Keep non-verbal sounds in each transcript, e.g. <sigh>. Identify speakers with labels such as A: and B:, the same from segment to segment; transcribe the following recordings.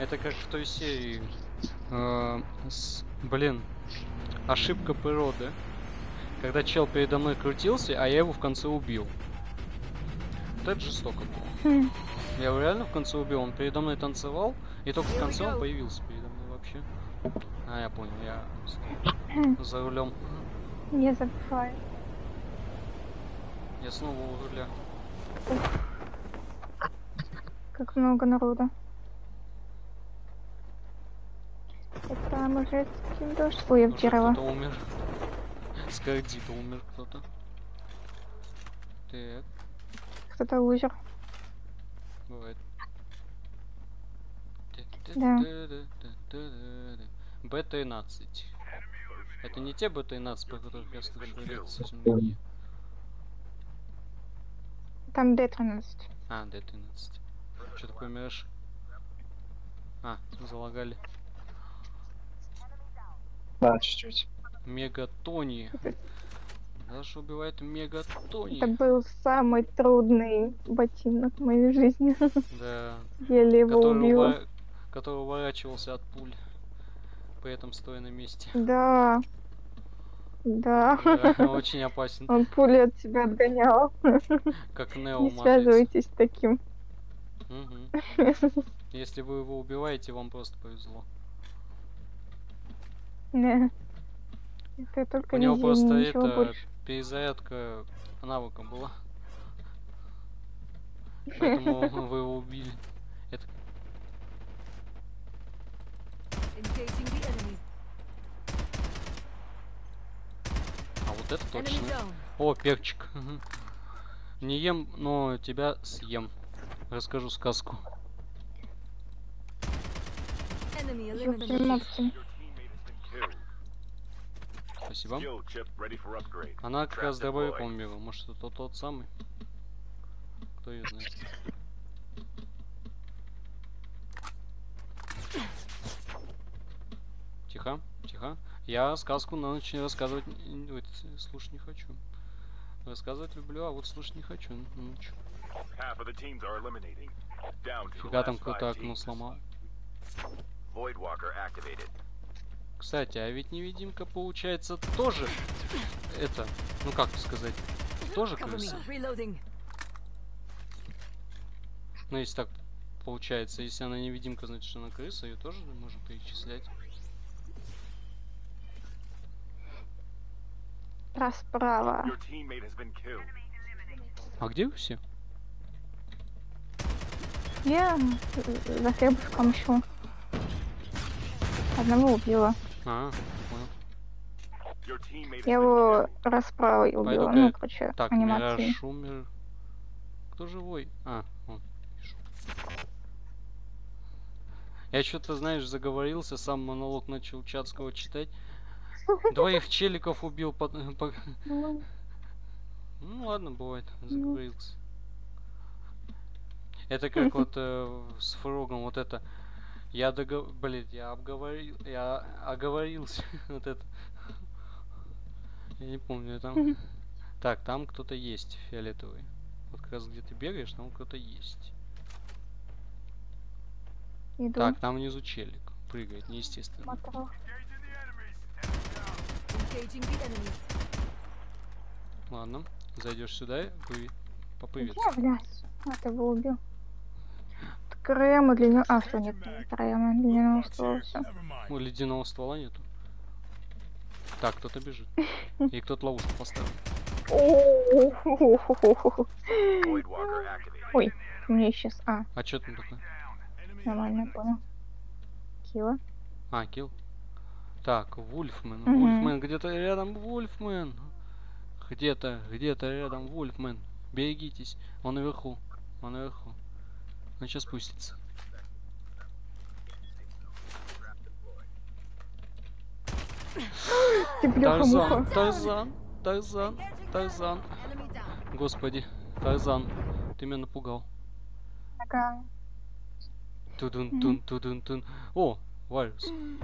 A: Это как в той серии. э, с- блин. Ошибка природы. Когда чел передо мной крутился, а я его в конце убил. Вот это жестоко было.
B: Хм.
A: Я его реально в конце убил. Он передо мной танцевал, и только в конце он появился передо мной вообще. А, я понял, я <clears throat> за рулем.
B: Не забывай.
A: Я снова у руля.
B: Как много народу. Уже таким дождь. Ой, я в дерево.
A: Кто-то умер. С умер кто-то. Так,
B: Кто-то умер.
A: бывает.
B: Да.
A: Б-13. Это не те Б-13, про которых я это совсем другие?
B: Там Д-13.
A: А, Д-13. Что такое Мираж? А, залагали.
C: Да, чуть-чуть.
A: Мегатони. Даже убивает Мегатони.
B: Это был самый трудный ботинок в моей жизни.
A: Да. <laughs>
B: Еле его
A: который,
B: убила.
A: ува- который уворачивался от пуль, при этом стоя на месте.
B: Да. Да.
A: Да, <laughs> очень опасен,
B: Он пули от себя отгонял. <laughs>
A: как Нео
B: Не связывайтесь с таким.
A: Мгм. Если вы его убиваете, вам просто повезло.
B: Не. <laughs> Это только
A: У него просто это
B: больше.
A: перезарядка навыка была. Поэтому <laughs> вы его убили.
D: Enemies.
A: А вот это точно. О, перчик. Не ем, но тебя съем. Расскажу сказку.
B: Ёпсель.
A: Спасибо. Она как раз дробовик
E: deployed.
A: умерла. Может, это тот самый? Кто ее знает? Тихо, тихо. Я сказку на ночь не рассказывать, ой, слушать не хочу. Рассказывать люблю, а вот слушать не хочу Фига там кто-то окно
E: teams.
A: сломал.
E: Void Walker activated.
A: Кстати, а ведь невидимка получается тоже это, ну как сказать, тоже крыса. Ну если так получается, если она невидимка, значит она крыса, ее тоже можно перечислять.
B: Расправа.
A: А где вы все?
B: Я э, за хлебушком ищу. Одного убила.
A: А, понял.
B: Я его расправой убила.
A: Пойду-ка
B: Ну, короче,
A: Так,
B: анимации.
A: Мираж умер. Кто живой? А, он. Я что-то, знаешь, заговорился, сам монолог начал Чацкого читать. Двоих <laughs> челиков убил под... по-
B: Ну,
A: Ну ладно, бывает, заговорился. Это как <laughs> вот э, с Фрогом, вот это. Я догов... Блин, я обговорил... Я оговорился. <laughs> вот это. Я не помню, там... Так, там кто-то есть фиолетовый. Вот как раз где ты бегаешь, там кто-то есть.
B: Иду.
A: Так, там внизу челик. Прыгает, неестественно. Ладно, зайдешь сюда, пови... попривет.
B: Где, блядь? А, ты его убил. Крема для него... А, что нет, не крема для него ствола, всё.
A: Ну, ледяного ствола нету. Так, кто-то бежит. <laughs> И кто-то ловушку поставил.
B: Ой, меня исчез. А,
A: А что там такое?
B: нормально, понял. Кила.
A: А, килл. Так, Вульфмен.
B: Мгм.
A: Вульфмен, где-то рядом Вульфмен. Где-то, где-то рядом Вульфмен. Берегитесь. Он наверху. Он наверху. Он сейчас спустится. Тарзан, Тарзан, Тарзан, Тарзан. Господи, Тарзан, ты меня напугал.
B: Ага.
A: Тудун, тун, тудун, тун. О.
B: Мгм.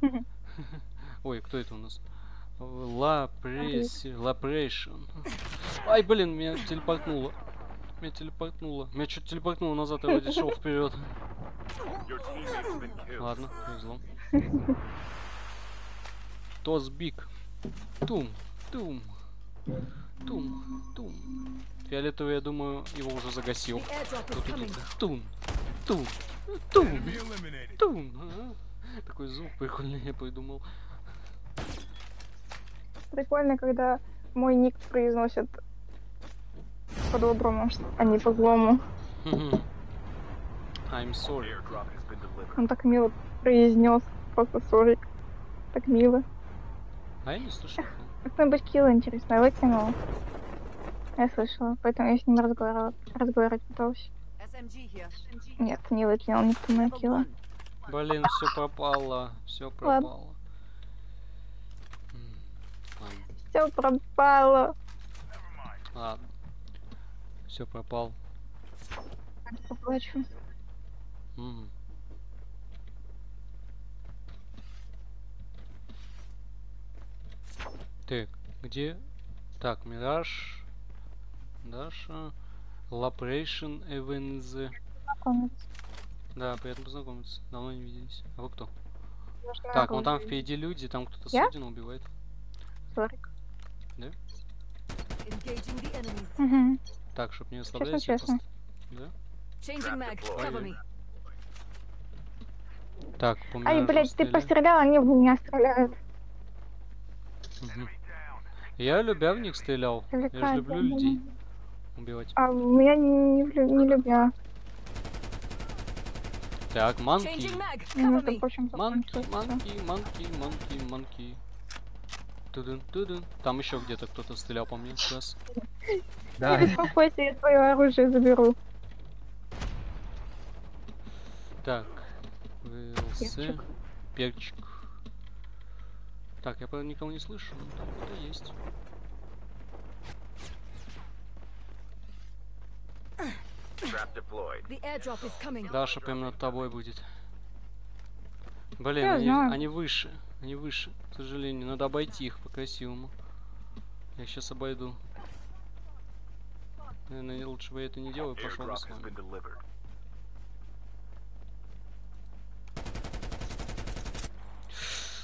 B: <laughs>
A: Ой, кто это у нас? Ла Пресси, Ла Прейшн. Ай, блин, меня телепортнуло. Меня телепортнуло. Меня что-то телепортнуло назад, я вроде шел вперед. Ладно, повезло. Тос биг. Тум, тум, тум, тум. Фиолетовый, я думаю, его уже загасил. Тун, тун, тун, тун. ага. Такой звук прикольный я придумал.
B: Прикольно, когда мой ник произносят по-доброму, а не по-злому.
A: Мгм. I'm sorry.
B: Он так мило произнес, просто сорик. Так мило.
A: А я не слышал.
B: Кто-нибудь килл, интересно, выкинул? Я слышала, поэтому я с ним разговаривала, разговаривать пыталась. Нет, не выкинул никто
D: Level
B: килла.
A: Блин, все пропало. Все пропало.
B: Все пропало.
A: ладно. Все пропал.
B: Поплачу.
A: Мгм. Так, где? Так, Мираж. Даша. Лапрейшн Эвенз.
B: Знакомиться.
A: Да, приятно познакомиться. Давно не виделись. А вы кто?
B: Нужно
A: Так, вон там впереди люди, там кто-то
B: Я?
A: судина убивает.
B: Сорик.
D: Enemies.
B: Угу.
A: Так, чтоб не ослаблять. я
B: честно.
A: пост- Да?
D: Changing mag.
E: deployed.
D: Cover me.
A: Так, по
B: Ай,
A: Миражу
B: блядь, ты пострелял, они в меня стреляют.
A: Я любя в них стрелял. Я же люблю
B: да,
A: людей убивать.
B: А меня не, не, не любя.
A: Так, манки.
B: Ну,
A: Манки, манки, манки, манки, манки. Тудун, тудун. Там еще где-то кто-то стрелял по мне сейчас.
C: Да,
B: Не беспокойся, я твое оружие заберу.
A: Так, ВЛС,
B: Перчик.
A: Так, я правда никого не слышу, но там кто-то есть. Даша прям над тобой будет. Блин, они, они выше. Они выше. К сожалению, надо обойти их по-красивому. Я сейчас обойду. Наверное, лучше бы я это не делал и пошел бы с вами.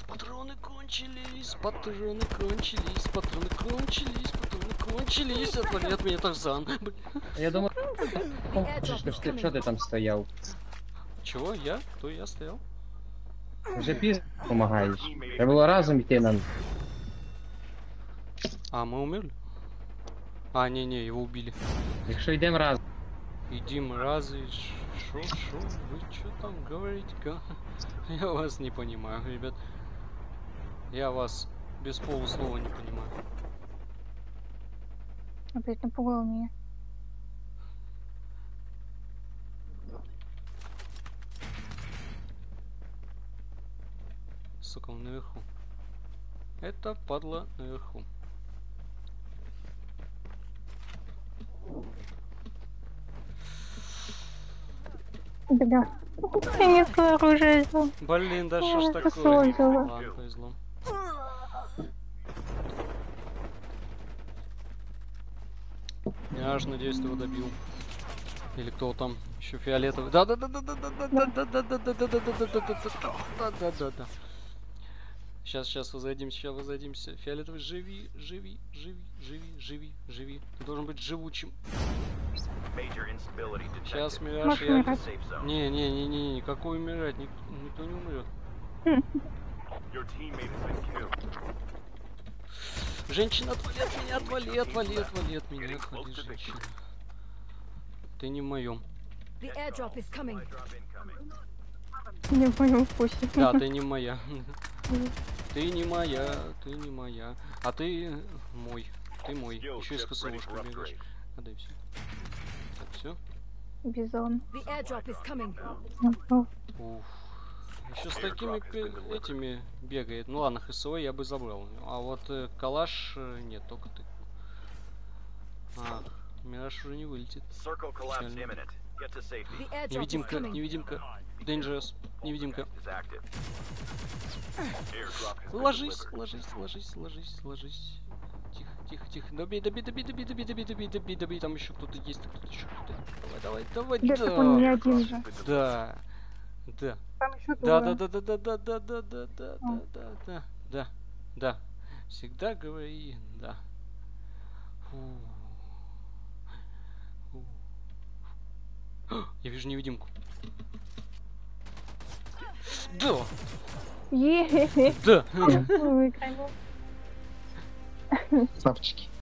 A: Патроны кончились, патроны кончились, патроны кончились, патроны кончились. Отвали от меня, Тарзан. Блин.
C: я що
D: coming.
C: ти там стояв?
A: Чего? Я? Кто я стоял?
C: Вже пізно допомагаєш. Треба було разом йти нам.
A: А, мы умерли? А, не-не, его убили.
C: Якщо йдемо разом,
A: Идим разы, шо, шо, вы что там говорите? га? Я вас не понимаю, ребят. Я вас без полуслова не понимаю.
B: Опять напугал меня.
A: Сука, он наверху. Это падла наверху.
B: Беда. Я не свое оружие взял.
A: Блин, да что ж такое? Ладно, повезло. Я аж надеюсь, ты его добил. Или кто там еще фиолетовый. Да, Сейчас, сейчас возродимся, сейчас возродимся. Фиолетовый, живи, живи, живи, живи, живи, живи. Ты должен быть живучим. Сейчас. Мираж, я... Не, не, не, не, никакой умирать, ник- никто не умрет. <laughs> Женщина, отвали от меня, отвали, отвали, отвали от меня, отвали, женщина. Ты не в моем.
B: Не в моем вкусе.
A: Да, ты <laughs> не моя. <laughs> Ты не моя, ты не моя. А ты мой. Ты мой. Еще и с КСУшкой бегаешь. Отдай все. Так, все.
B: Бизон.
A: Уф. Еще с такими этими бегает. Ну ладно, ХСО я бы забрал. А вот э, калаш э, нет, только ты. А, Мираж уже не вылетит. Невидимка, невидимка. Dangerous. Невидимка. Ложись, ложись, ложись, ложись, ложись. Тихо, тихо, тихо. Добей, добей, добей, добей, добей, добей, добей, добей, добей. Там еще кто-то есть, кто-то еще кто-то. Давай, давай, давай,
B: Да, так он не
A: да.
B: один же.
A: Да. Да.
B: Там еще
A: Да, да, да, да, да, да, да, да, да, да, да, да, да, да, да. Всегда говори, да. Фу. Я вижу невидимку. Да.
B: Е-е-е.
A: Да.
C: Красавчики.